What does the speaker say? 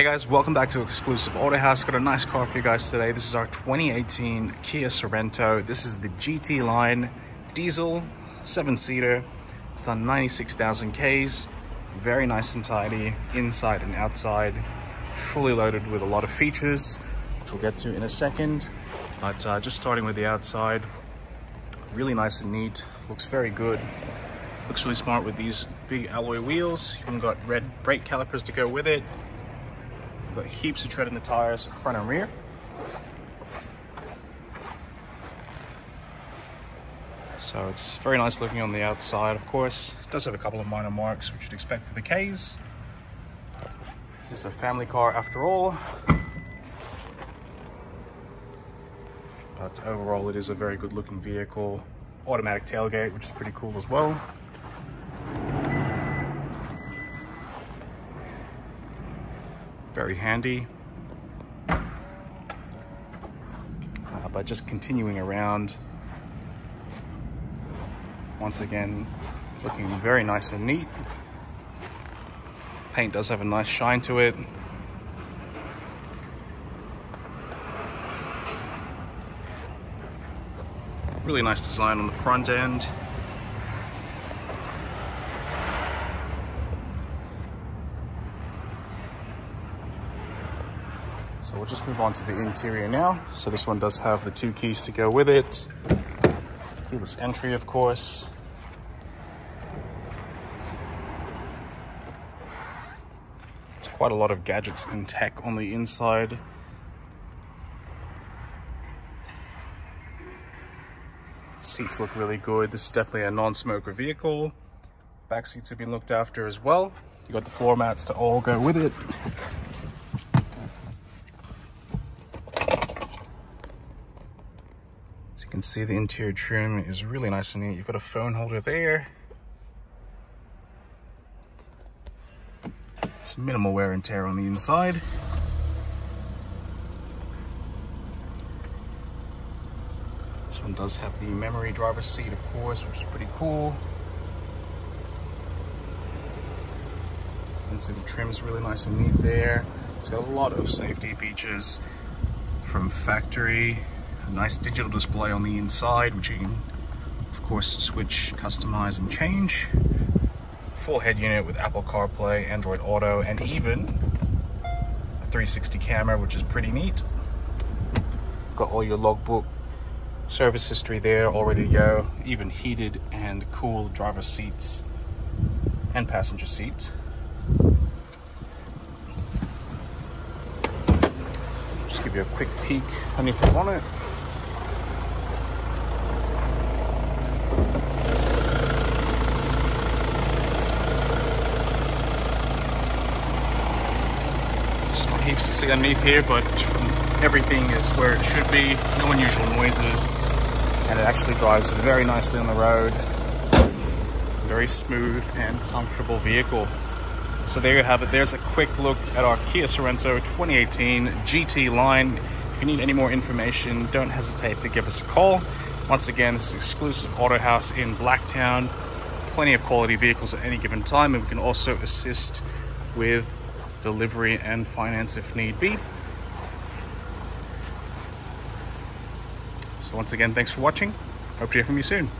Hey guys, welcome back to Exclusive AutoHaus. Got a nice car for you guys today. This is our 2018 Kia Sorento. This is the GT line diesel, seven seater. It's done 96,000 Ks. Very nice and tidy, inside and outside. Fully loaded with a lot of features, which we'll get to in a second. But uh, just starting with the outside, really nice and neat. Looks very good. Looks really smart with these big alloy wheels. Even got red brake calipers to go with it. Got heaps of tread in the tires, front and rear. So it's very nice looking on the outside, of course. It does have a couple of minor marks, which you'd expect for the Ks. This is a family car after all. But overall, it is a very good looking vehicle. Automatic tailgate, which is pretty cool as well. Very handy. Uh, but just continuing around, once again, looking very nice and neat. Paint does have a nice shine to it. Really nice design on the front end. So we'll just move on to the interior now. So this one does have the two keys to go with it. Keyless entry, of course. There's quite a lot of gadgets and tech on the inside. Seats look really good. This is definitely a non-smoker vehicle. Back seats have been looked after as well. You got the floor mats to all go with it. You can see the interior trim is really nice and neat. You've got a phone holder there. Some minimal wear and tear on the inside. This one does have the memory driver's seat, of course, which is pretty cool. So you can see the trim's really nice and neat there. It's got a lot of safety features from factory nice digital display on the inside, which you can, of course, switch, customize, and change. Full head unit with Apple CarPlay, Android Auto, and even a 360 camera, which is pretty neat. Got all your logbook, service history there, all ready to go. Even heated and cool driver seats and passenger seats. Just give you a quick peek underneath the bonnet. To see underneath here, but everything is where it should be. No unusual noises. And it actually drives very nicely on the road. Very smooth and comfortable vehicle. So there you have it. There's a quick look at our Kia Sorento 2018 GT line. If you need any more information, don't hesitate to give us a call. Once again, this is exclusive AutoHaus in Blacktown. Plenty of quality vehicles at any given time, and we can also assist with delivery and finance if need be. So once again, thanks for watching. Hope to hear from you soon.